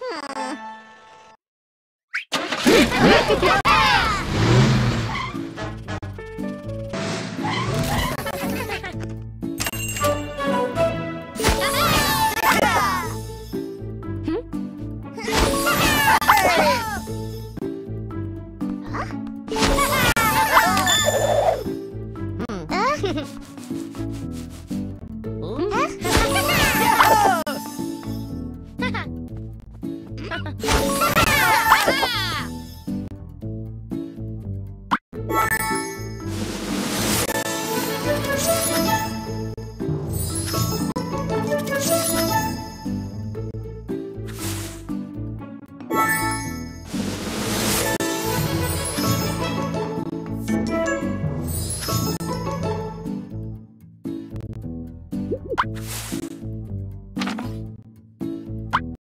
Hmm. Ha ha ha!